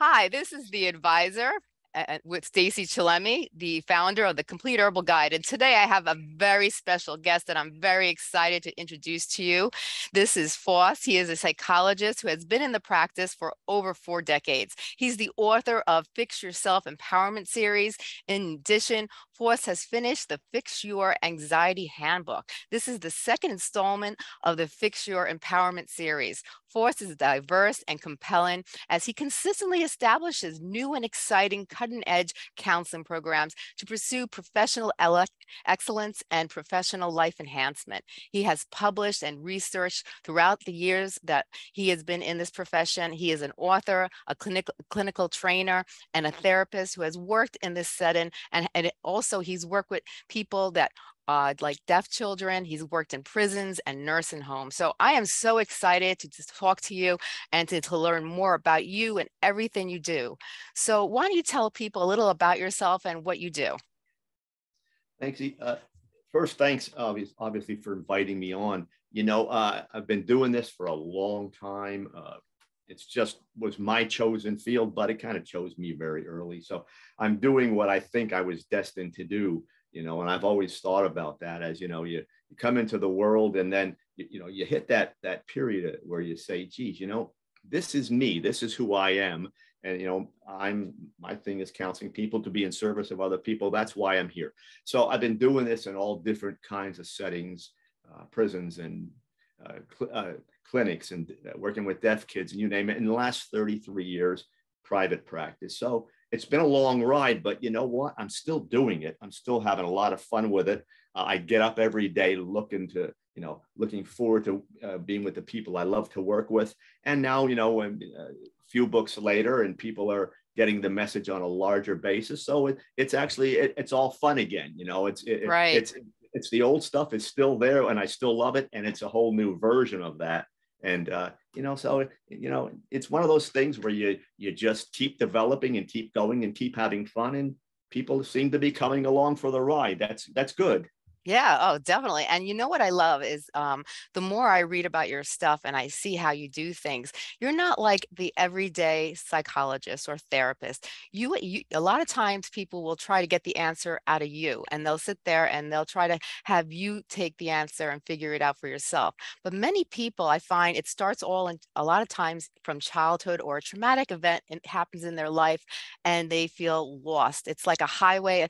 Hi, this is the advisor with Stacey Chillemi, the founder of the Complete Herbal Guide. And today I have a very special guest that I'm very excited to introduce to you. This is Faust. He is a psychologist who has been in the practice for over four decades. He's the author of Fix Yourself Empowerment series. In addition, Faust has finished the Fix Your Anxiety Handbook. This is the second installment of the Fix Your Empowerment series. Faust is diverse and compelling as he consistently establishes new and exciting cutting edge counseling programs to pursue professional excellence and professional life enhancement. He has published and researched throughout the years that he has been in this profession. He is an author, a clinical, clinical trainer, and a therapist who has worked in this setting. And, and also, he's worked with people that uh, like deaf children. He's worked in prisons and nursing homes. So I am so excited to just talk to you and to, to learn more about you and everything you do. So why don't you tell people a little about yourself and what you do? Thanks. Uh, first, thanks obviously obviously for inviting me on. You know, uh, I've been doing this for a long time. Uh, it's just was my chosen field, but it kind of chose me very early. So I'm doing what I think I was destined to do you know and i've always thought about that as you know you, you come into the world and then you, you know you hit that that period where you say geez you know this is me. This is who i am. And you know i'm my thing is counseling people to be in service of other people. That's why i'm here. So i've been doing this in all different kinds of settings uh, prisons and cl- uh, clinics and uh, working with deaf kids and you name it in the last 33 years private practice so it's been a long ride, but you know what? I'm still doing it. I'm still having a lot of fun with it. Uh, I get up every day looking to, you know, looking forward to uh, being with the people I love to work with. And now, you know, uh, a few books later, and people are getting the message on a larger basis. So it, it's actually it, it's all fun again. You know, it's it, right. It's it's the old stuff is still there, and I still love it, and it's a whole new version of that. And uh, you know so you know it's one of those things where you you just keep developing and keep going and keep having fun and people seem to be coming along for the ride. That's that's good yeah, oh, definitely. And you know what I love is um, the more I read about your stuff and I see how you do things, you're not like the everyday psychologist or therapist. You, you a lot of times people will try to get the answer out of you and they'll sit there and they'll try to have you take the answer and figure it out for yourself. But many people, I find it starts all in a lot of times from childhood or a traumatic event happens in their life and they feel lost. It's like a highway,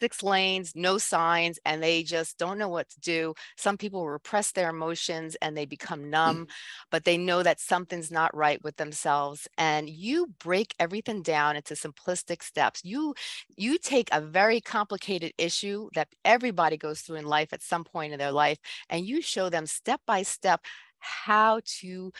six lanes, no signs, and they just don't know what to do. Some people repress their emotions and they become mm. numb, but they know that something's not right with themselves. And you break everything down into simplistic steps. You you take a very complicated issue that everybody goes through in life at some point in their life, and you show them step by step how to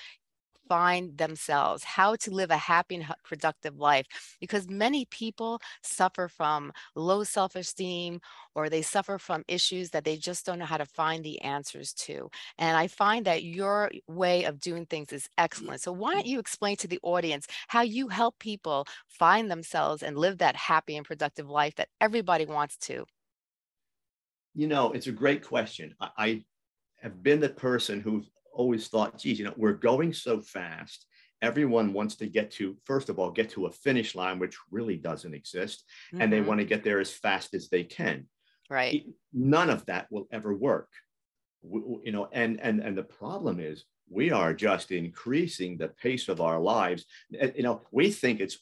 find themselves, how to live a happy and productive life. Because many people suffer from low self esteem or they suffer from issues that they just don't know how to find the answers to. And I find that your way of doing things is mm, excellent. So, why mm. don't you explain to the audience how you help people find themselves and live that happy and productive life that everybody wants to? You know, it's a great question. I, I have been the person who's always thought, geez, you know, we're going so fast. Everyone wants to get to, first of all, get to a finish line, which really doesn't exist. Mm-hmm. And they mm-hmm. want to get there as fast as they can. Right. None of that will ever work. We, you know, and and and the problem is we are just increasing the pace of our lives. You know, we think it's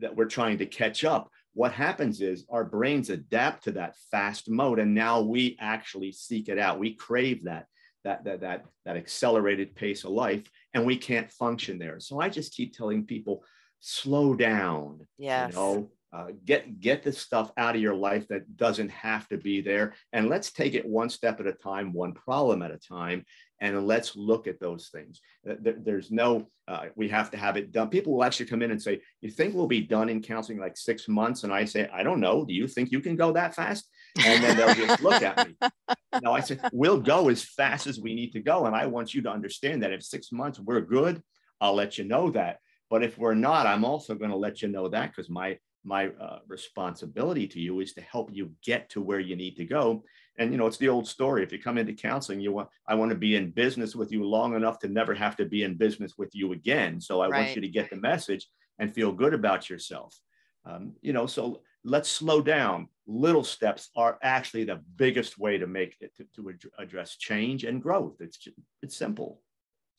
that we're trying to catch up. What happens is our brains adapt to that fast mode, and now we actually seek it out. We crave that that that that that accelerated pace of life and we can't function there. So i just keep telling people slow down yeah you know? Uh, get get the stuff out of your life that doesn't have to be there and let's take it one step at a time one problem at a time and let's look at those things. There's no uh, we have to have it done. People will actually come in and say you think we'll be done in counseling like six months? And i say i don't know. Do you think you can go that fast and then they'll just look at me no i said we'll go as fast as we need to go and i want you to understand that if six months we're good i'll let you know that but if we're not i'm also going to let you know that because my my uh, responsibility to you is to help you get to where you need to go and you know it's the old story if you come into counseling you want i want to be in business with you long enough to never have to be in business with you again so i right. want you to get the message and feel good about yourself. Um, you know, so let's slow down. Little steps are actually the biggest way to make it to, to address change and growth. It's it's simple.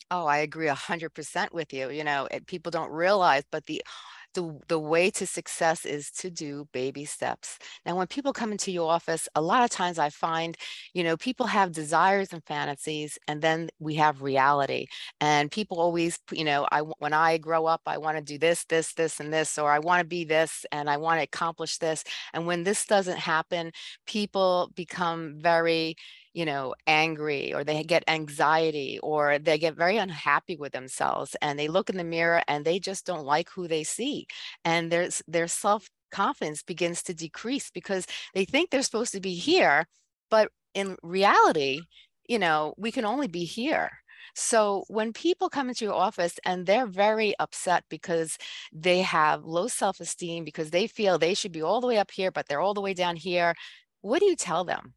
Oh, I agree a hundred percent with you. You know, it, people don't realize, but the the, the way to success is to do baby steps. Now, when people come into your office, a lot of times I find, you know, people have desires and fantasies, and then we have reality. And people always, you know, I when I grow up, I want to do this, this, this, and this, or I want to be this, and I want to accomplish this. And when this doesn't happen, people become very, you know, angry or they get anxiety or they get very unhappy with themselves and they look in the mirror and they just don't like who they see. And there's their self confidence begins to decrease because they think they're supposed to be here, but in reality, you know, we can only be here. So when people come into your office and they're very upset because they have low self-esteem because they feel they should be all the way up here, but they're all the way down here, what do you tell them?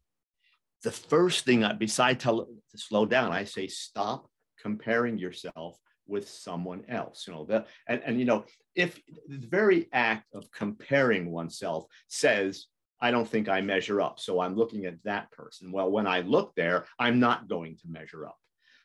The first thing, I, besides tell to slow down, I say stop comparing yourself with someone else. You know, the, and, and you know, if the very act of comparing oneself says, I don't think I measure up. So I'm looking at that person. Well, when I look there, I'm not going to measure up.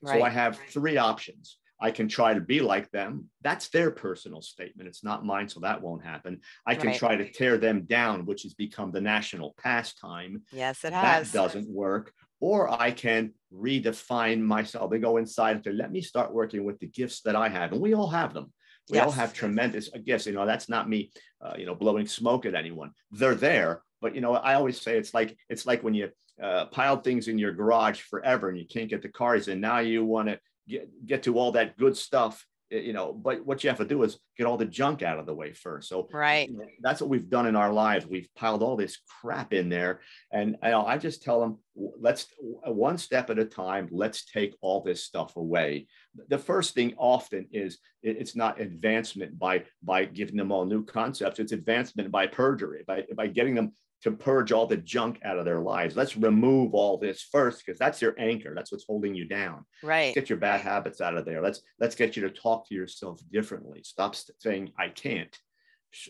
Right. So I have three options. I can try to be like them. That's their personal statement. It's not mine, so that won't happen. I can right. try to tear them down, which has become the national pastime. Yes, it has. That doesn't work. Or I can redefine myself. and go inside and say, let me start working with the gifts that I have. And we all have them. We yes. all have tremendous gifts. You know, that's not me, uh, you know, blowing smoke at anyone. They're there. But, you know, I always say it's like, it's like when you uh, piled things in your garage forever and you can't get the cars in. Now you want to get, get to all that good stuff you know but what you have to do is get all the junk out of the way first. So right. that's what we've done in our lives. We've piled all this crap in there. And you know, i just tell them let's one step at a time let's take all this stuff away. The first thing often is it's not advancement by by giving them all new concepts. It's advancement by perjury by, by getting them to purge all the junk out of their lives. Let's remove all this first because that's your anchor. That's what's holding you down. Right. Get your bad habits out of there. Let's let's get you to talk to yourself differently. Stop saying I can't.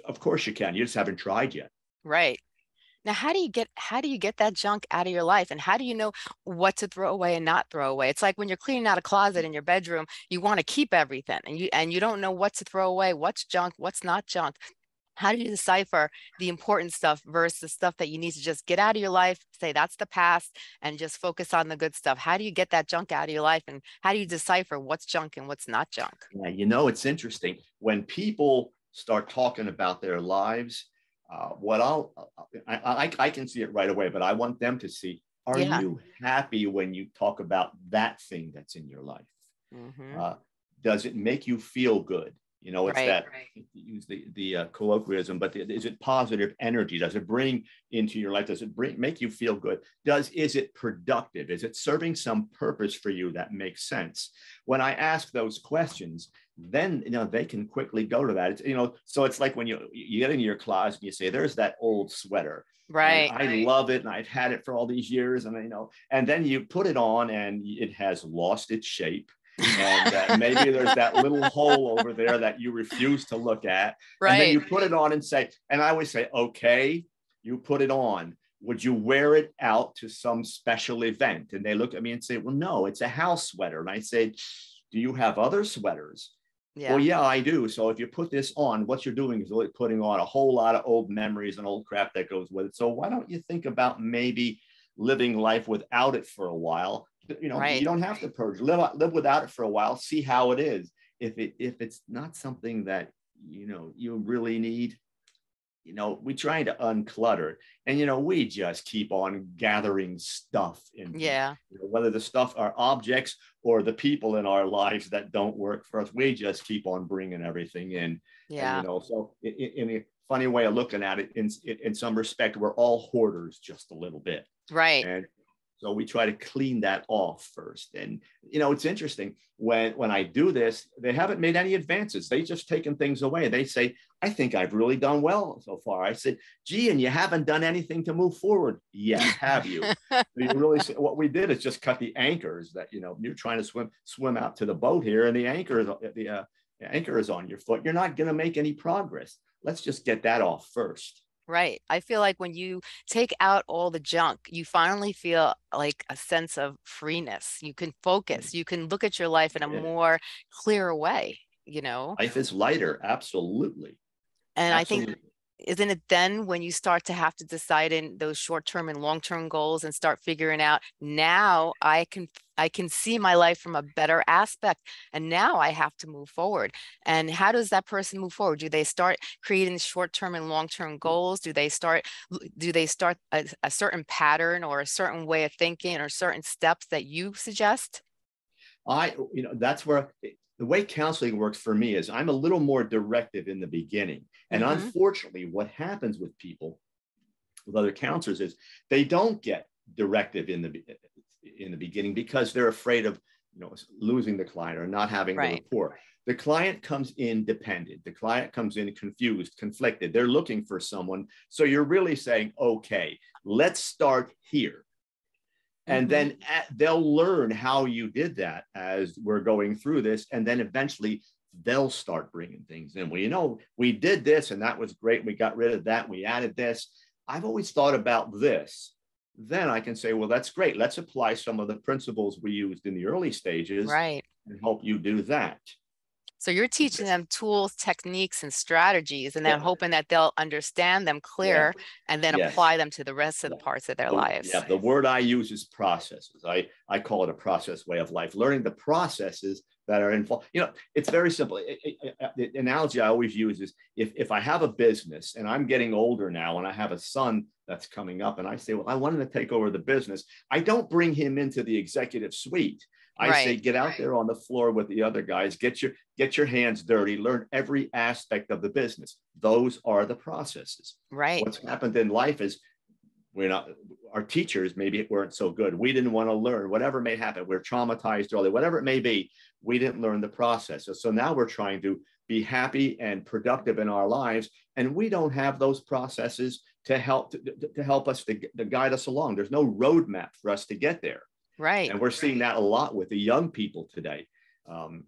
Of course you can. You just haven't tried yet. Right. Now, how do you get how do you get that junk out of your life, and how do you know what to throw away and not throw away? It's like when you're cleaning out a closet in your bedroom, you want to keep everything, and you and you don't know what to throw away, what's junk, what's not junk how do you decipher the important stuff versus the stuff that you need to just get out of your life say that's the past and just focus on the good stuff how do you get that junk out of your life and how do you decipher what's junk and what's not junk yeah you know it's interesting when people start talking about their lives uh, what I'll I, I, I, can see it right away, but I want them to see. Are yeah. you happy when you talk about that thing that's in your life? Mm-hmm. Uh, does it make you feel good? You know, it's right, that right. use the the uh, colloquialism, but the, is it positive energy? Does it bring into your life? Does it bring make you feel good? Does is it productive? Is it serving some purpose for you that makes sense? When I ask those questions, then you know they can quickly go to that. It's, you know, so it's like when you you get into your closet and you say, "There's that old sweater." Right. I right. love it, and I've had it for all these years, and you know, and then you put it on, and it has lost its shape and uh, maybe there's that little hole over there that you refuse to look at. Right. And then you put it on and say, and I always say, okay, you put it on. Would you wear it out to some special event? And they look at me and say, well, no, it's a house sweater. And I say, do you have other sweaters? Yeah. Well, yeah, I do. So if you put this on, what you're doing is really putting on a whole lot of old memories and old crap that goes with it. So why don't you think about maybe living life without it for a while you know right. you don't have to purge. Live live without it for a while. See how it is. If it if it's not something that you know you really need you know we try to unclutter. And you know we just keep on gathering stuff in yeah. You know, whether the stuff are objects or the people in our lives that don't work for us we just keep on bringing everything in. Yeah. and, you know so in, in a funny way of looking at it in in some respect we're all hoarders just a little bit. Right. And so we try to clean that off first. And you know, it's interesting when when I do this, they haven't made any advances. They just taken things away. They say, I think I've really done well so far. I said, gee, and you haven't done anything to move forward. Yes, have you? you really what we did is just cut the anchors that you know you're trying to swim swim out to the boat here, and the anchors the uh, anchor is on your foot, you're not going to make any progress. Let's just get that off first. Right. I feel like when you take out all the junk, you finally feel like a sense of freeness. You can mm. focus, you can look at your life in a yeah. more clear way, you know? Life is lighter. Absolutely. And Absolutely. I think isn't it then when you start to have to decide in those short-term and long-term goals and start figuring out now i can i can see my life from a better aspect and now i have to move forward. And how does that person move forward? Do they start creating short-term and long-term mm. goals? Do they start do they start a, a certain pattern or a certain way of thinking or certain steps that you suggest? I you know that's where eh, the way counseling works for me is I'm a little more directive in the beginning. And mm-hmm. unfortunately, what happens with people, with other counselors, is they don't get directive in the in the beginning because they're afraid of you know losing the client or not having right. the rapport. The client comes in dependent. The client comes in confused, conflicted. They're looking for someone. So you're really saying, okay, let's start here and mm-hmm. then at, they'll learn how you did that as we're going through this and then eventually they'll start bringing things in well you know we did this and that was great we got rid of that we added this i've always thought about this then i can say well that's great let's apply some of the principles we used in the early stages right and help you do that so you're teaching them tools, techniques, and strategies, and then yeah. hoping that they'll understand them clear yeah. and then yes. apply them to the rest of the parts of their the, lives. Yeah, the word I use is processes. I, I call it a process way of life, learning the processes that are involved. You know, it's very simple. It, it, it, the analogy I always use is if, if I have a business and I'm getting older now and I have a son that's coming up and I say, well, I want him to take over the business, I don't bring him into the executive suite. I right. say get out right. there on the floor with the other guys, get your get your hands dirty, learn every aspect of the business. Those are the processes. Right. What's happened in life is we're not our teachers maybe weren't so good. We didn't want to learn, whatever may happen. We're traumatized early, whatever it may be, we didn't learn the process. So, so now we're trying to be happy and productive in our lives. And we don't have those processes to help to, to help us to, to guide us along. There's no roadmap for us to get there. Right. And we're seeing that a lot with the young people today. Um,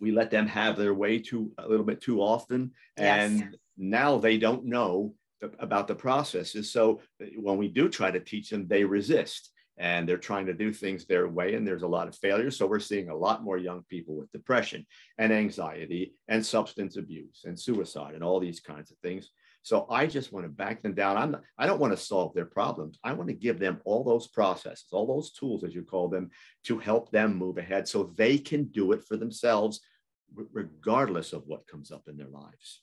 we let them have their way too a little bit too often, and yes. now they don't know about the processes. So uh, when we do try to teach them, they resist and they're trying to do things their way and there's a lot of failure so we're seeing a lot more young people with depression and anxiety and substance abuse and suicide and all these kinds of things so I just want to back them down. I'm not, I don't want to solve their problems. I want to give them all those processes, all those tools, as you call them, to help them move ahead so they can do it for themselves, regardless of what comes up in their lives.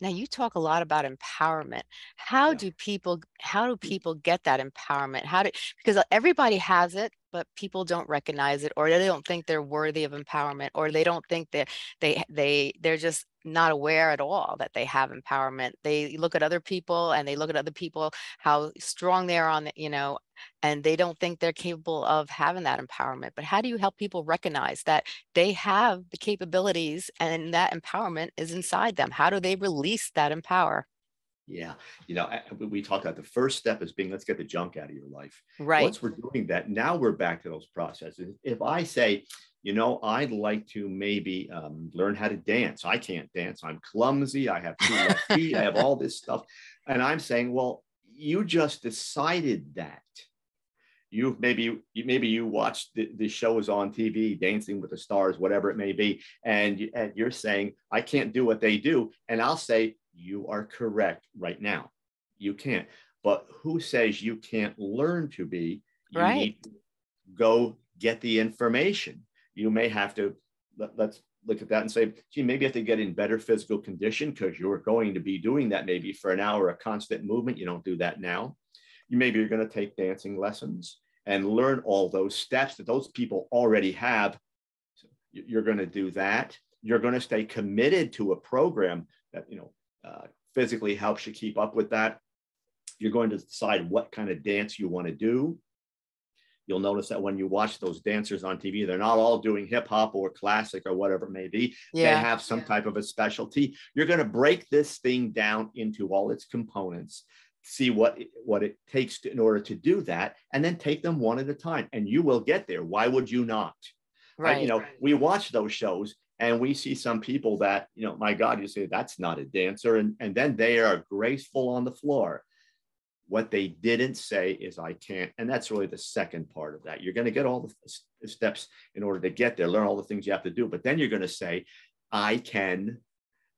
Now you talk a lot about empowerment. How yeah. do people how do mm. people get that empowerment? How do because uh, everybody has it, but people don't recognize it or they don't think they're worthy of empowerment or they don't think that they they they're just not aware at all that they have empowerment. They look at other people and they look at other people, how strong they are on, you know, and they don't think they're capable of having that empowerment. But how do you help people recognize that they have the capabilities and that empowerment is inside them? How do they release that empower? Yeah, you know, we talked about the first step is being let's get the junk out of your life. Right. Once we're doing that, now we're back to those processes. If I say, you know, I'd like to maybe um, learn how to dance. I can't dance. I'm clumsy. I have two left feet. I have all this stuff. And I'm saying, well, you just decided that. You've maybe maybe you watched the, the shows on TV, Dancing with the Stars, whatever it may be, and, and you're saying I can't do what they do, and I'll say you are correct right now. You can't. But who says you can't learn to be? You right. To go get the information you may have to let, us look at that and say, gee, maybe you have to get in better physical condition because you're going to be doing that maybe for an hour of constant movement. You don't do that now. You maybe you're going to take dancing lessons and learn all those steps that those people already have. So you're going to do that. You're going to stay committed to a program that you know uh, physically helps you keep up with that. You're going to decide what kind of dance you want to do You'll notice that when you watch those dancers on TV, they're not all doing hip hop or classic or whatever it may be. Yeah. They have some yeah. type of a specialty. You're going to break this thing down into all its components, see what what it takes to, in order to do that, and then take them one at a time. And you will get there. Why would you not? Right. you know, we watch those shows And we see some people that, you know, my God, you say that's not a dancer. And, and then they are graceful on the floor. What they didn't say is, I can't. And that's really the second part of that. You're going to get all the steps in order to get there, learn all the things you have to do. But then you're going to say, I can.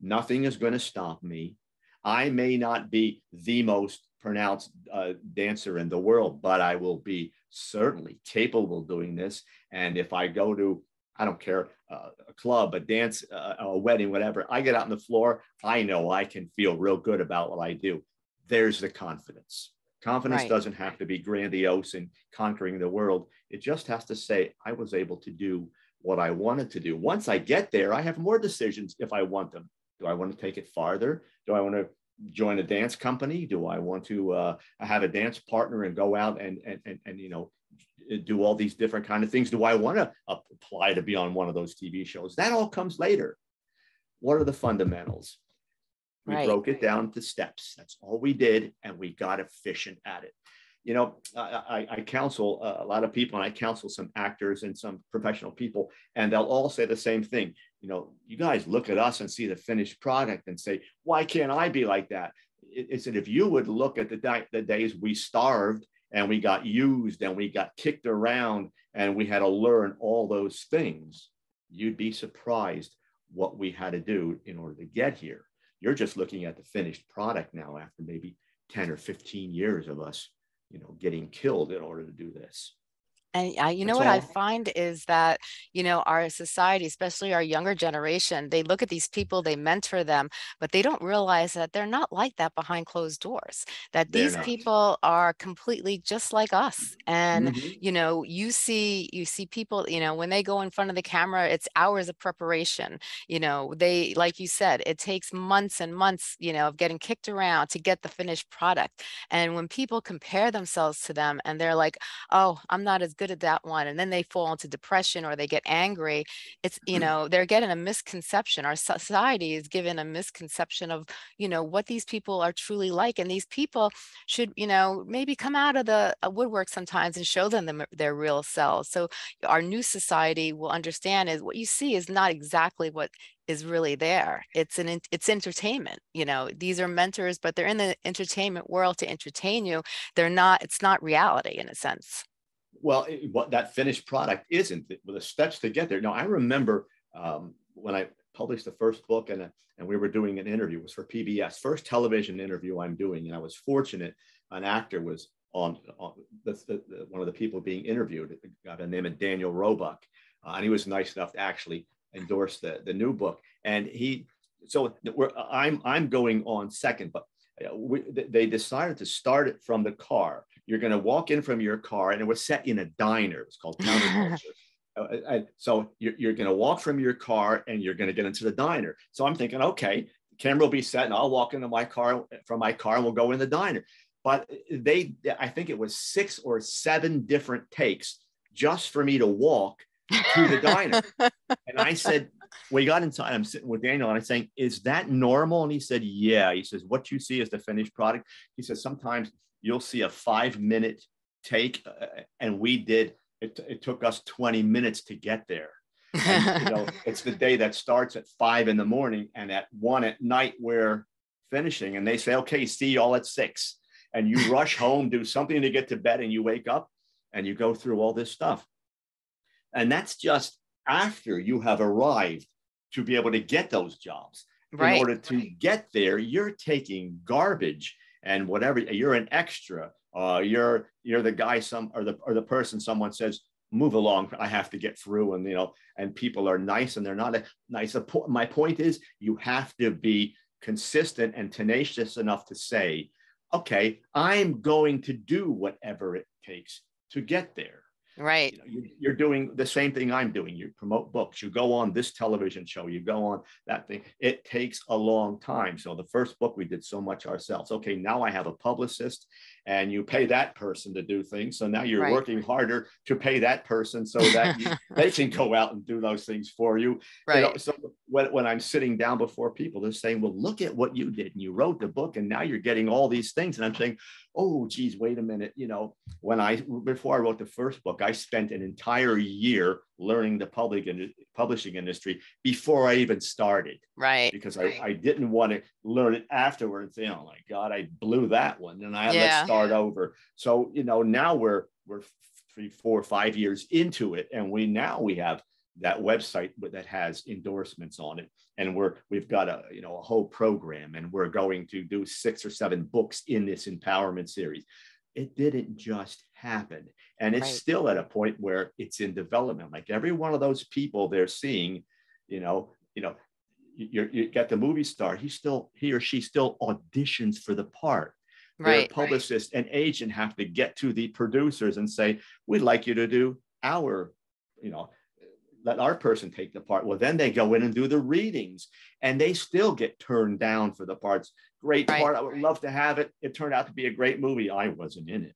Nothing is going to stop me. I may not be the most pronounced uh, dancer in the world, but I will be certainly capable of doing this. And if I go to, I don't care, uh, a club, a dance, uh, a wedding, whatever, I get out on the floor, I know I can feel real good about what I do there's the confidence. Confidence right. doesn't have to be grandiose and conquering the world. It just has to say, I was able to do what I wanted to do. Once I get there, I have more decisions if I want them. Do I want to take it farther? Do I want to join a dance company? Do I want to uh, have a dance partner and go out and, and, and, and, you know, do all these different kind of things? Do I want to apply to be on one of those TV shows? That all comes later. What are the fundamentals? We right. broke it down to steps. That's all we did, and we got efficient at it. You know, I, I counsel a lot of people, and I counsel some actors and some professional people, and they'll all say the same thing. You know, you guys look at us and see the finished product and say, "Why can't I be like that?" It's that if you would look at the, di- the days we starved and we got used and we got kicked around and we had to learn all those things, you'd be surprised what we had to do in order to get here. You're just looking at the finished product now after maybe 10 or 15 years of us, you know, getting killed in order to do this. And I, you know what I find is that, you know, our society, especially our younger generation, they look at these people, they mentor them, but they don't realize that they're not like that behind closed doors, that these people are completely just like us. And, mm-hmm. you know, you see, you see people, you know, when they go in front of the camera, it's hours of preparation. You know, they, like you said, it takes months and months, you know, of getting kicked around to get the finished product. And when people compare themselves to them and they're like, oh, I'm not as good at that one and then they fall into depression or they get angry it's you mm-hmm. know they're getting a misconception our society is given a misconception of you know what these people are truly like and these people should you know maybe come out of the uh, woodwork sometimes and show them the, their real selves. So our new society will understand is what you see is not exactly what is really there. It's an it's entertainment you know these are mentors but they're in the entertainment world to entertain you. They're not it's not reality in a sense well, it, what that finished product isn't with the steps to get there. Now, I remember um, when I published the first book and, uh, and we were doing an interview, it was for PBS, first television interview I'm doing. And I was fortunate, an actor was on, on the, the, the, one of the people being interviewed, got a name of Daniel Roebuck. Uh, and he was nice enough to actually endorse the, the new book. And he, so I'm, I'm going on second, but Uh, we, they decided to start it from the car you're going to walk in from your car, and it was set in a diner. It's called counterculture. Uh, uh, uh, so you're, you're going to walk from your car and you're going to get into the diner. So I'm thinking, okay, camera will be set, and I'll walk into my car from my car, and we'll go in the diner. But they, I think it was six or seven different takes just for me to walk to the diner. And I said, we got inside. I'm sitting with Daniel and I'm saying, is that normal? And he said, yeah. He says, what you see is the finished product. He says, sometimes you'll see a five minute take, uh, and we did. It, it took us 20 minutes to get there. And, you know, it's the day that starts at five in the morning, and at one at night we're finishing, and they say, "Okay, see y'all at six. And you rush home, do something to get to bed, and you wake up, and you go through all this stuff. And that's just after you have arrived to be able to get those jobs. Right. In order to get there, you're taking garbage and whatever you're an extra uh, you're you're the guy some or the or the person someone says move along i have to get through and you know and people are nice and they're not a, nice my point is you have to be consistent and tenacious enough to say okay i'm going to do whatever it takes to get there Right. You you're doing the same thing I'm doing. You promote books, you go on this television show, you go on that thing. It takes a long time. So the first book we did so much ourselves. Okay, now I have a publicist and you pay that person to do things. So now you're right. working harder to pay that person so that you, they can go out and do those things for you. Right. You know, so when, when I'm sitting down before people, they're saying, well, look at what you did. And you wrote the book and now you're getting all these things. And I'm saying, oh, geez, wait a minute. You know, when I, before I wrote the first book, I spent an entire year learning the public and publishing industry before I even started. Right. Because I, I didn't want to learn it afterwards. You know, oh my God, I blew that one and I yeah. let's start over. So, you know, now we're, we're three, four, five years into it. And we now we have that website that has endorsements on it and we're we've got a you know a whole program and we're going to do six or seven books in this empowerment series it didn't just happen and it's right. still at a point where it's in development like every one of those people they're seeing you know you know you, you get the movie star he still he or she still auditions for the part right their publicist right. and agent have to get to the producers and say we'd like you to do our you know let our person take the part. Well, then they go in and do the readings and they still get turned down for the parts. Great right. part. I would love to have it. It turned out to be a great movie. I wasn't in it.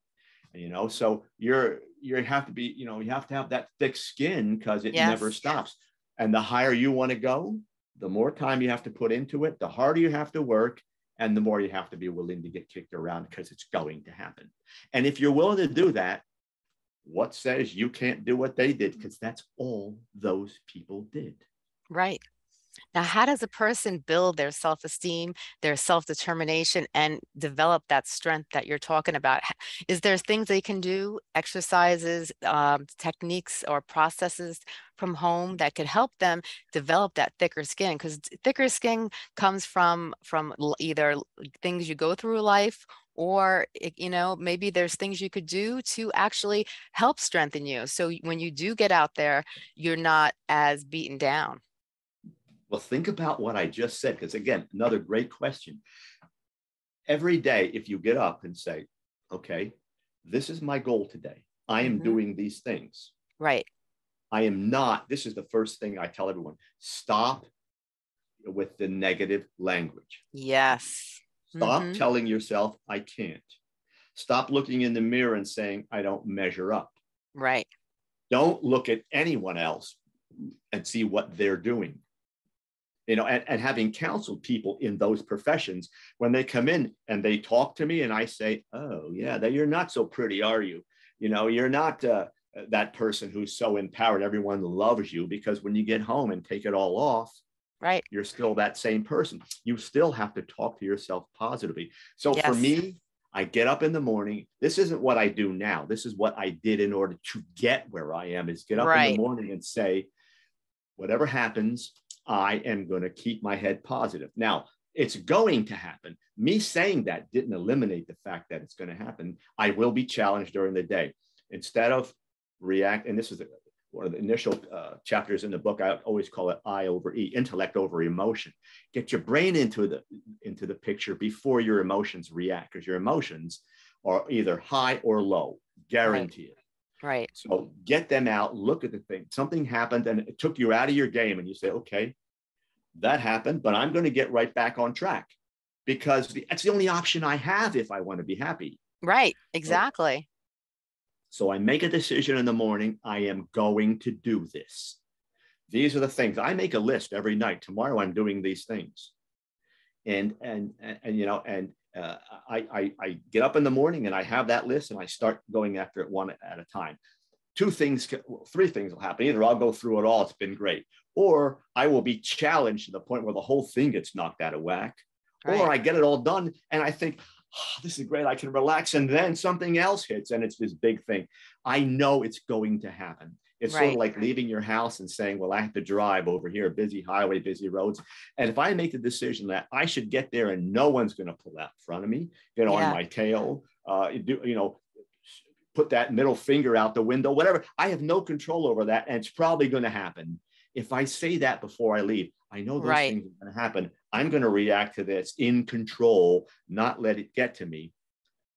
You know, so you're you have to be, you know, you have to have that thick skin because it yes. never stops. And the higher you want to go, the more time you have to put into it, the harder you have to work, and the more you have to be willing to get kicked around because it's going to happen. And if you're willing to do that, what says you can't do what they did? Because that's all those people did. Right. Now, how does a person build their self esteem, their self determination, and develop that strength that you're talking about? Is there things they can do, exercises, um, techniques, or processes from home that could help them develop that thicker skin? Because thicker skin comes from from either things you go through life or you know maybe there's things you could do to actually help strengthen you so when you do get out there you're not as beaten down well think about what i just said because again another great question every day if you get up and say okay this is my goal today i am mm-hmm. doing these things right i am not this is the first thing i tell everyone stop with the negative language yes Stop mm-hmm. telling yourself, I can't. Stop looking in the mirror and saying, I don't measure up. Right. Don't look at anyone else and see what they're doing. You know, and, and having counseled people in those professions, when they come in and they talk to me and I say, Oh, yeah, that you're not so pretty, are you? You know, you're not uh, that person who's so empowered, everyone loves you because when you get home and take it all off, right you're still that same person you still have to talk to yourself positively so yes. for me i get up in the morning this isn't what i do now this is what i did in order to get where i am is get up right. in the morning and say whatever happens i am going to keep my head positive now it's going to happen me saying that didn't eliminate the fact that it's going to happen i will be challenged during the day instead of react and this is one of the initial uh, chapters in the book, I always call it I over E, intellect over emotion. Get your brain into the into the picture before your emotions react, because your emotions are either high or low, guarantee right. it. Right. So get them out, look at the thing. Something happened and it took you out of your game, and you say, okay, that happened, but I'm going to get right back on track because the, that's the only option I have if I want to be happy. Right. Exactly. So I make a decision in the morning. I am going to do this. These are the things I make a list every night. Tomorrow I'm doing these things. And, and, and, and you know, and uh, I, I, I get up in the morning and I have that list and I start going after it one at a time. Two things, three things will happen. Either I'll go through it all, it's been great, or I will be challenged to the point where the whole thing gets knocked out of whack, right. or I get it all done and I think, oh, this is great. I can relax. And then something else hits and it's this big thing. I know it's going to happen. It's right. sort of like leaving your house and saying, well, I have to drive over here, busy highway, busy roads. And if I make the decision that I should get there and no one's going to pull out in front of me, get yeah. on my tail, uh, do, you know, put that middle finger out the window, whatever. I have no control over that. And it's probably going to happen. If I say that before I leave, I know those right. things are going to happen. I'm going to react to this in control, not let it get to me.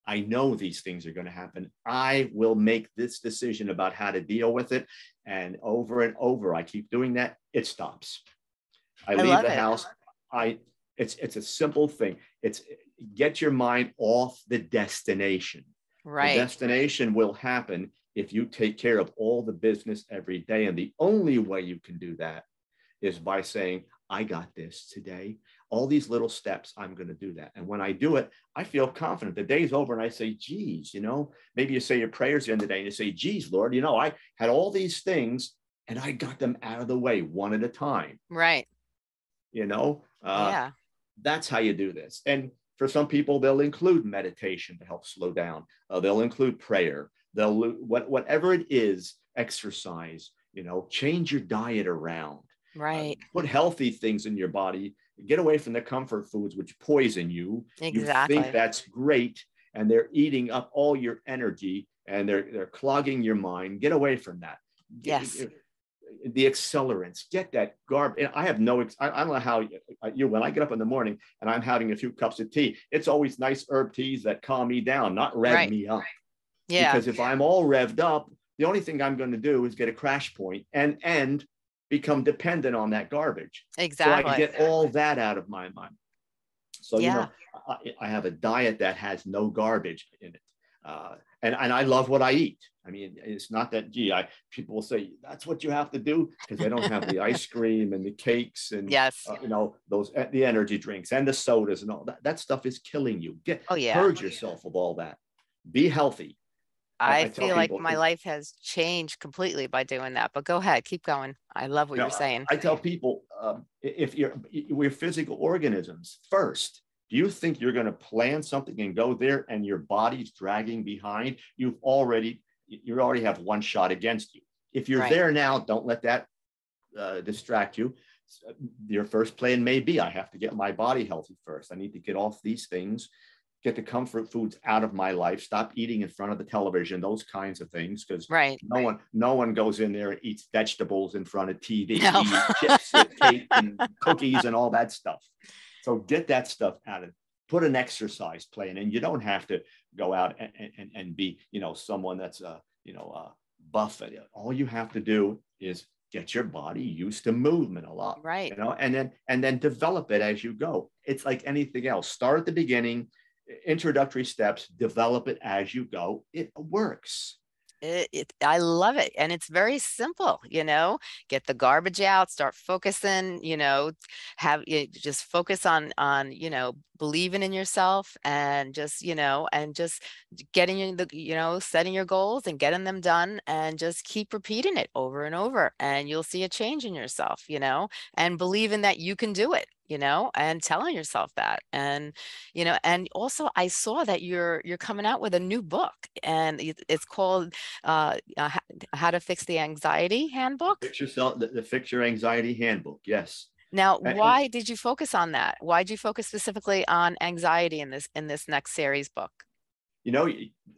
I know these things are going to happen. I will make this decision about how to deal with it. And over and over, I keep doing that. It stops. I, I leave the it. house. I it's it's a simple thing. It's get your mind off the destination. Right. The destination will happen if you take care of all the business every day. And the only way you can do that is by saying, I got this today. All these little steps, I'm going to do that. And when I do it, I feel confident. The day's over and I say, geez, you know, maybe you say your prayers the end of the day and you say, geez, Lord, you know, I had all these things and I got them out of the way one at a time. Right. You know, uh, yeah. That's how you do this. And for some people, they'll include meditation to help slow down. Uh, they'll include prayer. They'll what, whatever it is, exercise. You know, change your diet around. Uh, right. Uh, put healthy things in your body. Get away from the comfort foods which poison you. Exactly. You think that's great, and they're eating up all your energy and they're they're clogging your mind. Get away from that. Yes the accelerants, get that garbage. I have no, I, I don't know how you, uh, you, when I get up in the morning and I'm having a few cups of tea, it's always nice herb teas that calm me down, not rev right. me up. Yeah. Because if I'm all revved up, the only thing I'm going to do is get a crash point and, and become dependent on that garbage. Exactly. So I get all that out of my mind. So, yeah. you know, I, I have a diet that has no garbage in it. Uh, and, and I love what I eat. I mean, it's not that, gee, I, people will say that's what you have to do because they don't have the ice cream and the cakes and, yes, uh, you know, those, the energy drinks and the sodas and all that. That stuff is killing you. Get, oh, yeah. purge yourself of all that. Be healthy. I, I feel like my life has changed completely by doing that. But go ahead, keep going. I love what you know, you're saying. I, I tell people um, if you're we're physical organisms first, do you think you're going to plan something and go there and your body's dragging behind? You've already, you already have one shot against you. If you're right. there now, don't let that uh, distract you. Your first plan may be I have to get my body healthy first. I need to get off these things, get the comfort foods out of my life, stop eating in front of the television, those kinds of things. Because right. no one, no one goes in there and eats vegetables in front of TV, no. chips and cake and cookies and all that stuff. So get that stuff out of put an exercise plan and you don't have to go out and, and, and be, you know, someone that's a, you know, a buff. All you have to do is get your body used to movement a lot. Right. You know, and then and then develop it as you go. It's like anything else. Start at the beginning, introductory steps, develop it as you go. It works it, it, I love it. And it's very simple, you know, get the garbage out, start focusing, you know, have you just focus on, on, you know, believing in yourself and just, you know, and just getting in the, you know, setting your goals and getting them done and just keep repeating it over and over. And you'll see a change in yourself, you know, and believing that you can do it you know and telling yourself that and you know and also i saw that you're you're coming out with a new book and it's called uh, uh how to fix the anxiety handbook. Fix yourself the, the fix your anxiety handbook yes. Now why did you focus on that? Why did you focus specifically on anxiety in this in this next series book? You know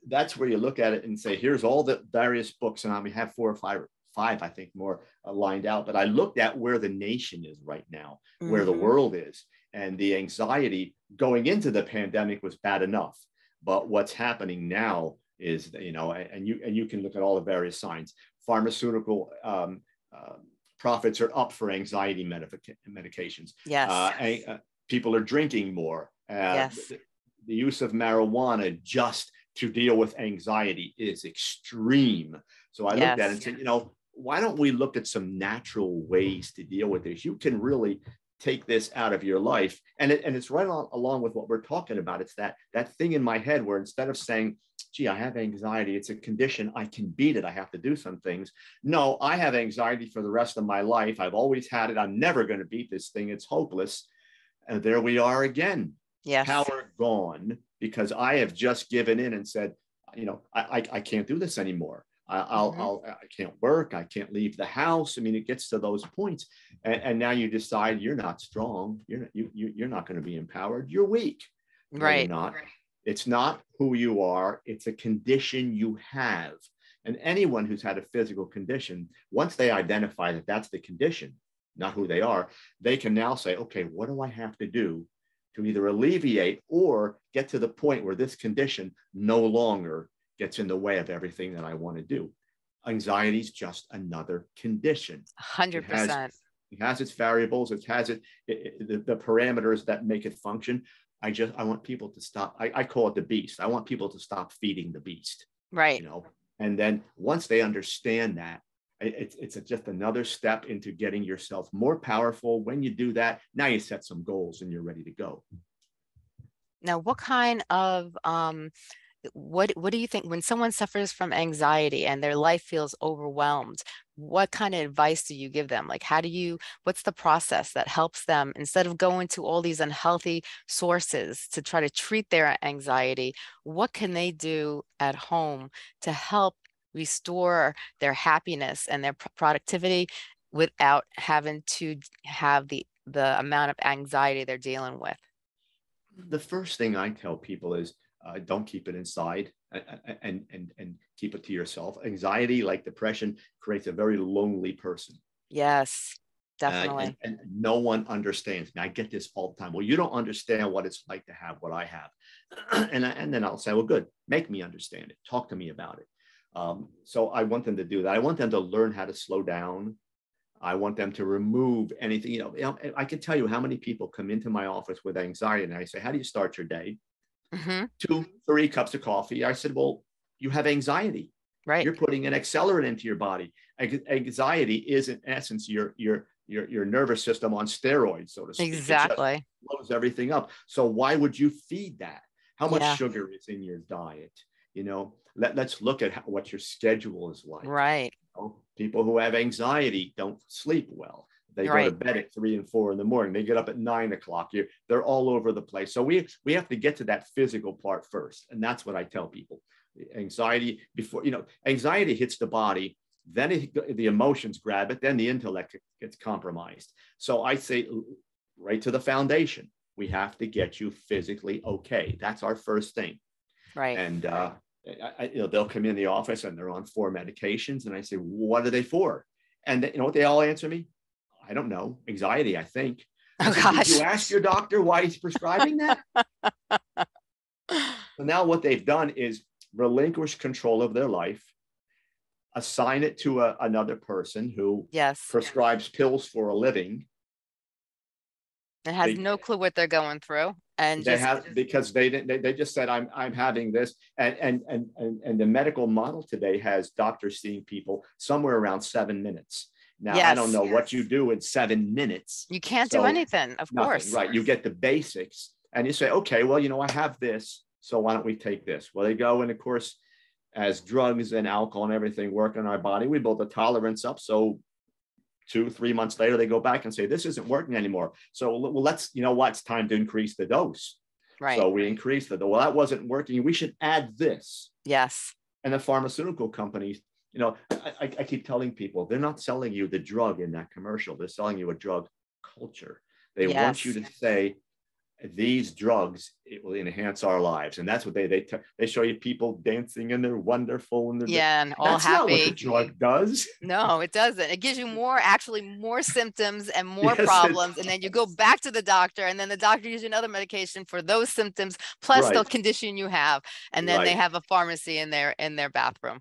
that's where you look at it and say here's all the various books and I mean we have four or five five, I think, more uh, lined out. But I looked at where the nation is right now, mm-hmm. where the mm-hmm. world is, and the anxiety going into the pandemic was bad enough. But what's happening now is, you know, and you and you can look at all the various signs. Pharmaceutical um, uh, profits are up for anxiety medica- medications. Yes. Uh, uh, people are drinking more. Uh, yes. The, the use of marijuana just to deal with anxiety is extreme. So I yes. looked at it and said, you know, why don't we look at some natural ways to deal with this? You can really take this out of your life. And, it, and it's right on, along with what we're talking about. It's that, that thing in my head where instead of saying, gee, I have anxiety, it's a condition, I can beat it, I have to do some things. No, I have anxiety for the rest of my life. I've always had it. I'm never going to beat this thing. It's hopeless. And there we are again. Yes. Power gone because I have just given in and said, you know, I, I, I can't do this anymore. I, will mm-hmm. I'll, I can't work. I can't leave the house. I mean, it gets to those points, and, and now you decide you're not strong. You're not, you, you you're not going to be empowered. You're weak. Right. You're not. It's not who you are. It's a condition you have. And anyone who's had a physical condition, once they identify that that's the condition, not who they are, they can now say, okay, what do I have to do to either alleviate or get to the point where this condition no longer gets in the way of everything that I want to do. Anxiety is just another condition. 100%. It has, it has its variables, it has it, it, it the, the, parameters that make it function. I just, I want people to stop. I, I call it the beast. I want people to stop feeding the beast. Right. You know, and then once they understand that, it's, it's a, just another step into getting yourself more powerful. When you do that, now you set some goals and you're ready to go. Now, what kind of um, what what do you think when someone suffers from anxiety and their life feels overwhelmed what kind of advice do you give them? Like how do you what's the process that helps them instead of going to all these unhealthy sources to try to treat their anxiety what can they do at home to help restore their happiness and their productivity without having to have the the amount of anxiety they're dealing with? The first thing i tell people is uh, don't keep it inside and, and, and keep it to yourself. Anxiety, like depression, creates a very lonely person. Yes, definitely. Uh, and, and, no one understands. And I get this all the time. Well, you don't understand what it's like to have what I have. and, I, and then I'll say, well, good, make me understand it. Talk to me about it. Um, so I want them to do that. I want them to learn how to slow down. I want them to remove anything. You know, I can tell you how many people come into my office with anxiety, and I say, "How do you start your day?" Mm-hmm. two, three cups of coffee. I said, well, you have anxiety. Right. You're putting an accelerant into your body. Anxiety is in essence your your your your nervous system on steroids, so to speak. Exactly. blows everything up. So why would you feed that? How much yeah. sugar is in your diet? You know, let, let's look at how, what your schedule is like. Right. You know, people who have anxiety don't sleep well. They right. go to bed at three and four in the morning. They get up at nine o'clock. You're, they're all over the place. So we we have to get to that physical part first, and that's what I tell people. Anxiety before you know, anxiety hits the body, then it, the emotions grab it, then the intellect gets compromised. So I say, right to the foundation. We have to get you physically okay. That's our first thing. Right. And uh, I, you know, they'll come in the office and they're on four medications, and I say, what are they for? And you know what they all answer me? I don't know, anxiety, I think. Oh, gosh. Did you ask your doctor why he's prescribing that? so now what they've done is relinquish control of their life, assign it to a, another person who yes. prescribes pills for a living. And has they, no clue what they're going through. And they just, have because they didn't they, they just said I'm I'm having this and, and and and and the medical model today has doctors seeing people somewhere around seven minutes. Now, yes, I don't know yes. what you do in seven minutes. You can't so do anything, of nothing, course. Right. You get the basics and you say, okay, well, you know, I have this. So why don't we take this? Well, they go, and of course, as drugs and alcohol and everything work in our body, we build a tolerance up. So two, three months later, they go back and say, this isn't working anymore. So well, let's, you know what, it's time to increase the dose. Right. So we increase the, well, that wasn't working. We should add this. Yes. And the pharmaceutical companies you know, I, I keep telling people they're not selling you the drug in that commercial. They're selling you a drug culture. They yes. want you to say, these drugs it will enhance our lives and that's what they they they show you people dancing and they're wonderful and they're yeah and all that's happy not what the drug does no it doesn't it gives you more actually more symptoms and more yes, problems and then you go back to the doctor and then the doctor gives you another medication for those symptoms plus right. the condition you have and then right. they have a pharmacy in their in their bathroom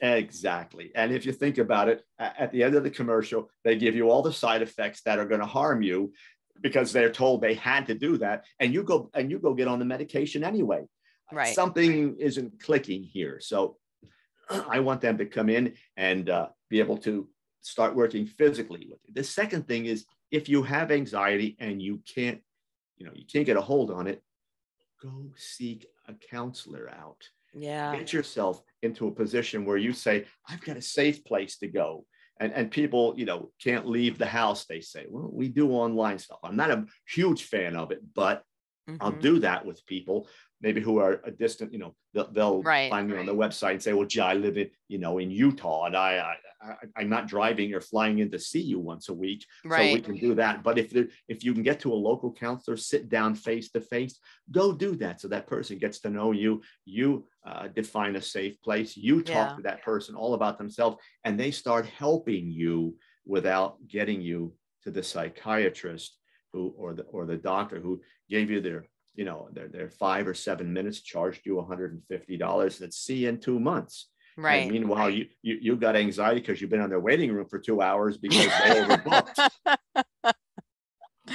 Exactly. And if you think about it, at the end of the commercial, they give you all the side effects that are going to harm you because they're told they had to do that. And you go and you go get on the medication anyway. Right. Something isn't clicking here. So I want them to come in and uh, be able to start working physically with it. The second thing is if you have anxiety and you can't, you know, you can't get a hold on it, go seek a counselor out yeah get yourself into a position where you say i've got a safe place to go and and people you know can't leave the house they say well we do online stuff i'm not a huge fan of it but mm-hmm. i'll do that with people maybe who are a distant, you know, they'll, they'll right, find me right. on the website and say, well, gee, I live in, you know, in Utah and I, I, am not driving or flying in to see you once a week. Right. So we can do that. But if there, if you can get to a local counselor, sit down face to face, go do that. So that person gets to know you, you uh, define a safe place, you talk yeah. to that person all about themselves and they start helping you without getting you to the psychiatrist who, or the, or the doctor who gave you their you know, they're, they're five or seven minutes, charged you $150. Let's see in two months. Right. And meanwhile, right. You, you you got anxiety because you've been on their waiting room for two hours because they overbooked.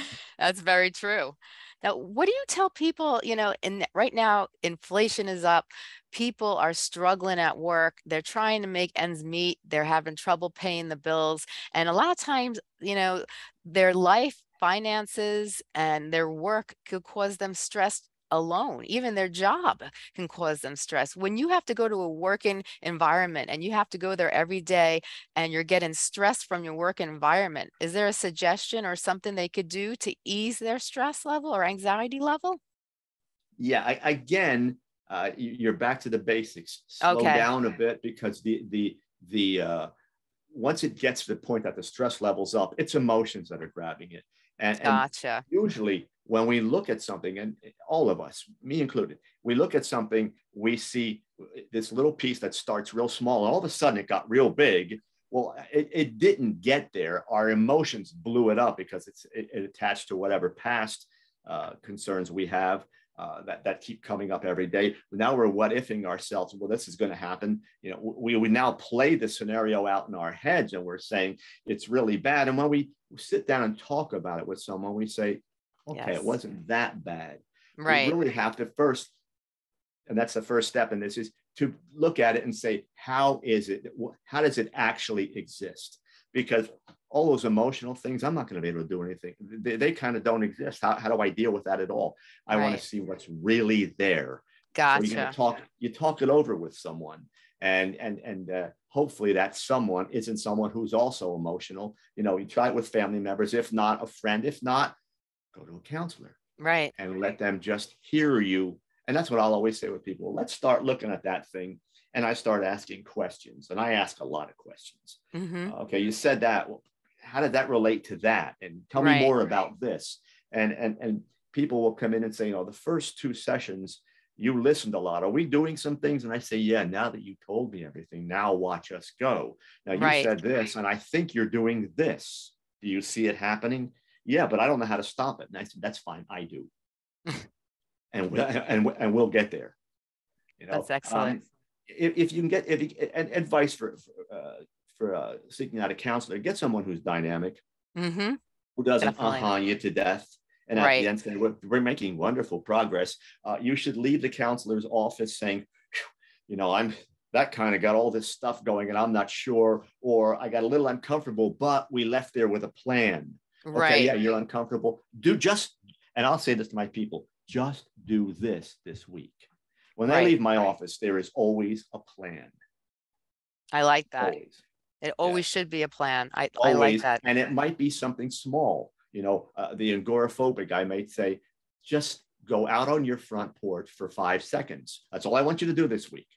That's very true. Now, what do you tell people, you know, in right now, inflation is up, people are struggling at work, they're trying to make ends meet, they're having trouble paying the bills, and a lot of times, you know, their life finances and their work could cause them stress alone. Even their job can cause them stress. When you have to go to a working environment and you have to go there every day and you're getting stress from your work environment, is there a suggestion or something they could do to ease their stress level or anxiety level? Yeah, I, again, uh, you're back to the basics. Slow okay. down a bit because the the the uh, once it gets to the point that the stress level's up, it's emotions that are grabbing it. And, gotcha. And usually when we look at something, and all of us, me included, we look at something, we see this little piece that starts real small, and all of a sudden it got real big. Well, it, it didn't get there. Our emotions blew it up because it's it, it attached to whatever past uh, concerns we have. Uh, that, that keep coming up every day. Now we're what ifing ourselves. Well, this is going to happen. You know, we, we now play the scenario out in our heads and we're saying it's really bad. And when we sit down and talk about it with someone, we say, okay, yes. it wasn't that bad. Right. We really have to first, and that's the first step in this is to look at it and say, how is it? How does it actually exist? Because all those emotional things, I'm not going to be able to do anything. They, they kind of don't exist. How, how do I deal with that at all? I right. want to see what's really there. Gotcha. So you talk, you talk it over with someone and and and uh, hopefully that someone isn't someone who's also emotional you know you try it with family members if not a friend if not go to a counselor. Right. And let them just hear you. And that's what I'll always say with people. Let's start looking at that thing. And I start asking questions. And I ask a lot of questions. Mm-hmm. okay, you said that. Well, how did that relate to that? And tell right. me more about this. And and and people will come in and say, you know, the first two sessions, you listened a lot. Are we doing some things? And I say, yeah, now that you told me everything, now watch us go. Now you right. said this, and I think you're doing this. Do you see it happening? yeah, but I don't know how to stop it. And I said, that's fine. I do. and, we, and, and we'll get there. You know, that's excellent. Um, if, if, you can get if you, advice for, for, uh, for uh, seeking out a counselor, get someone who's dynamic, mm-hmm. who doesn't uh-huh you to death. And at right. the end, say, we're, we're making wonderful progress. Uh, you should leave the counselor's office saying, you know, I'm that kind of got all this stuff going and I'm not sure, or I got a little uncomfortable, but we left there with a plan. Okay, right. yeah, you're uncomfortable. Do just, and I'll say this to my people just do this this week. When right. I leave my office, there is always a plan. I like that. Always. It always should be a plan. I, I like that. And it might be something small. You know, uh, the agoraphobic I might say, just go out on your front porch for five seconds. That's all I want you to do this week.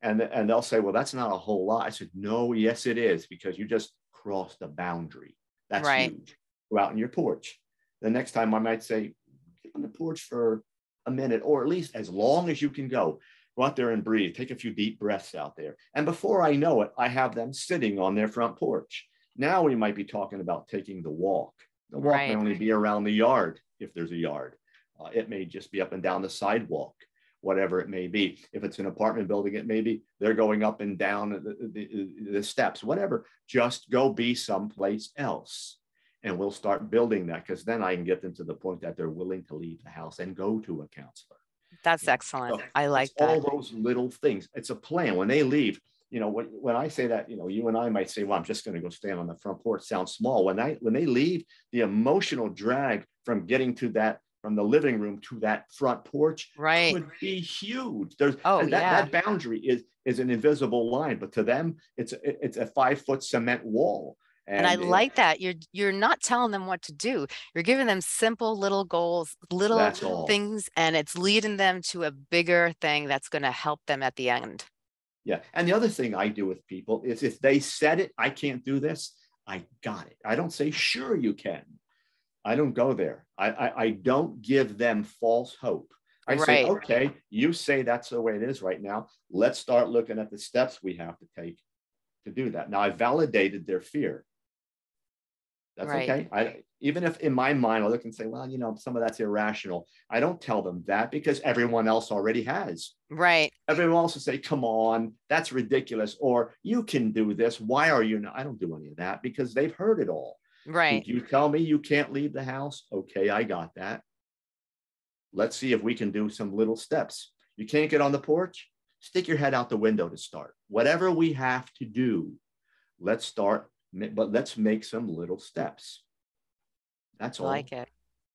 And, and they'll say, well, that's not a whole lot. I said, no, yes, it is, because you just crossed a boundary. That's right. huge. Go out on your porch. The next time I might say, get on the porch for a minute or at least as long as you can go. Go out there and breathe. Take a few deep breaths out there. And before I know it, I have them sitting on their front porch. Now we might be talking about taking the walk. The walk right. may only be around the yard if there's a yard. Uh, it may just be up and down the sidewalk whatever it may be. If it's an apartment building, it may be they're going up and down the, the, the steps, whatever. Just go be someplace else. And we'll start building that because then I can get them to the point that they're willing to leave the house and go to a counselor. That's excellent. So I like that. All those little things. It's a plan. When they leave, you know, when, when I say that, you know, you and I might say, well, I'm just going to go stand on the front porch. Sounds small. When I when they leave, the emotional drag from getting to that from the living room to that front porch right. could be huge. There's oh, that, yeah. that boundary is is an invisible line, but to them, it's it's a five foot cement wall. And, and I like that. You're you're not telling them what to do. You're giving them simple little goals, little things, and it's leading them to a bigger thing that's going to help them at the end. Yeah. And the other thing I do with people is if they said it, I can't do this, I got it. I don't say, sure you can. I don't go there. I, I, I don't give them false hope. I right. say, okay, you say that's the way it is right now. Let's start looking at the steps we have to take to do that. Now I validated their fear. That's right. okay. I even if in my mind I look and say, well, you know, some of that's irrational. I don't tell them that because everyone else already has. Right. Everyone else will say, come on, that's ridiculous, or you can do this. Why are you not? I don't do any of that because they've heard it all. Right. You tell me you can't leave the house. Okay, I got that. let's see if we can do some little steps. You can't get on the porch? Stick your head out the window to start. Whatever we have to do, let's start, but let's make some little steps. That's all. I like it.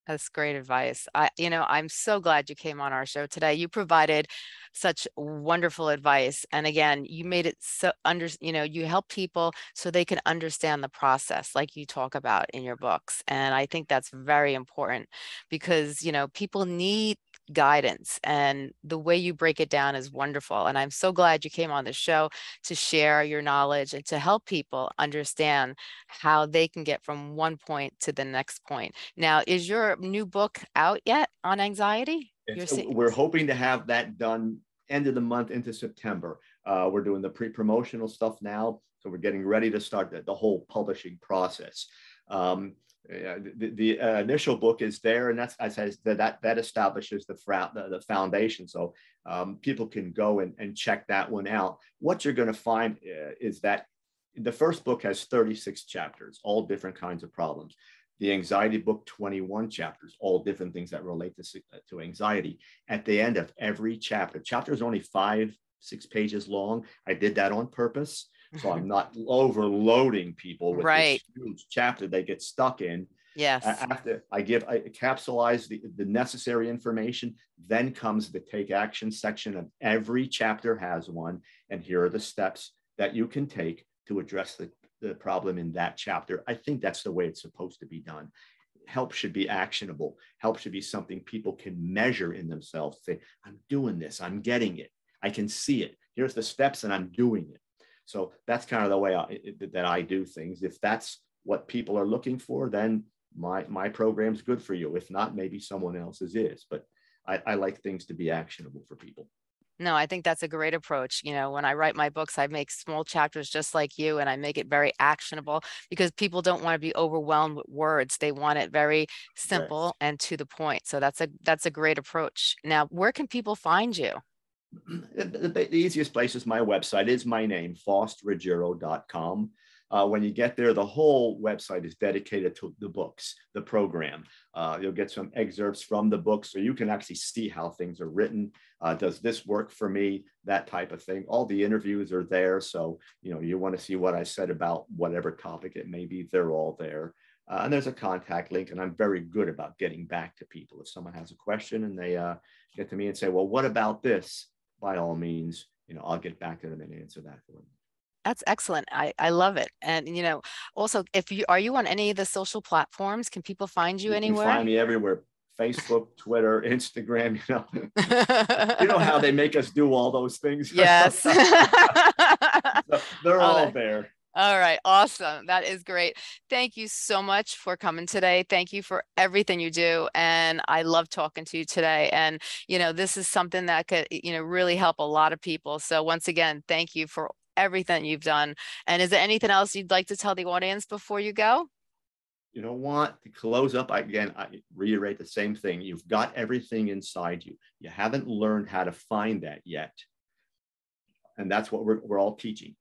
That's great advice. I, you know, I'm so glad you came on our show today. You provided such wonderful advice. And again, you made it so under, you know, you help people so they can understand the process like you talk about in your books. And I think that's very important because, you know, people need guidance and the way you break it down is wonderful and i'm so glad you came on the show to share your knowledge and to help people understand how they can get from one point to the next point. Now is your new book out yet on anxiety? We're hoping to have that done end of the month into september. Uh, we're doing the pre-promotional stuff now so we're getting ready to start the, the whole publishing process. Um, the, the uh, initial book is there, and that's I said that that establishes the, fra- the, the foundation. So um, people can go and, and check that one out. What you're going to find uh, is that the first book has 36 chapters, all different kinds of problems. The anxiety book, 21 chapters, all different things that relate to, to anxiety. At the end of every chapter, chapter is only five, six pages long. I did that on purpose so I'm not overloading people with right. this huge chapter they get stuck in. Yes. After I give, I capsulize the, the necessary information, then comes the take action section of every chapter has one. And here are the steps that you can take to address the, the problem in that chapter. I think that's the way it's supposed to be done. Help should be actionable. Help should be something people can measure in themselves. Say, I'm doing this, I'm getting it, I can see it. Here's the steps, and I'm doing it. So that's kind of the way I, that I do things. If that's what people are looking for, then my my program's good for you. If not, maybe someone else's is. But I, I like things to be actionable for people. No, I think that's a great approach. You know, when I write my books, I make small chapters just like you, and I make it very actionable because people don't want to be overwhelmed with words. They want it very simple yes. and to the point. So that's a that's a great approach. Now, where can people find you? The, the, easiest place is my website. Is my name faustruggiero.com uh, when you get there the whole website is dedicated to the books the program. Uh, you'll get some excerpts from the book so you can actually see how things are written. Uh, does this work for me? That type of thing. All the interviews are there so you know you want to see what i said about whatever topic. It may be they're all there. Uh, and there's a contact link, and I'm very good about getting back to people. If someone has a question and they uh, get to me and say, "Well, what about this?" By all means, you know, I'll get back to them and answer that for them. That's excellent. I, I love it. And you know, also if you are you on any of the social platforms? Can people find you, you anywhere? find me everywhere. Facebook, Twitter, Instagram, you know. you know how they make us do all those things. Yes. so they're all there. All right, awesome. That is great. Thank you so much for coming today. Thank you for everything you do. And I love talking to you today. And, you know, this is something that could, you know, really help a lot of people. So once again, thank you for everything you've done. And is there anything else you'd like to tell the audience before you go? You know what? To close up, again, I reiterate the same thing. You've got everything inside you. You haven't learned how to find that yet. And that's what we're, we're all teaching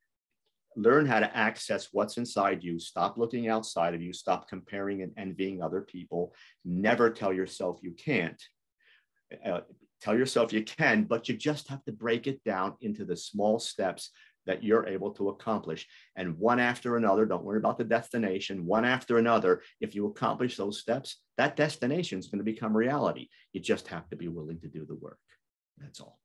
learn how to access what's inside you. Stop looking outside of you. Stop comparing and envying other people. Never tell yourself you can't. Uh, tell yourself you can, but you just have to break it down into the small steps that you're able to accomplish. And one after another, don't worry about the destination, one after another, if you accomplish those steps, that destination is going to become reality. You just have to be willing to do the work. That's all.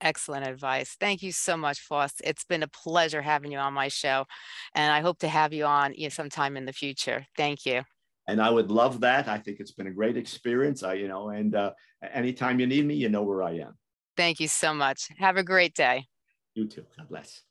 Excellent advice. Thank you so much, Faust. It's been a pleasure having you on my show, and I hope to have you on you know, sometime in the future. Thank you. And I would love that. I think it's been a great experience. I, you know, and uh, anytime you need me, you know where I am. Thank you so much. Have a great day. You too. God bless.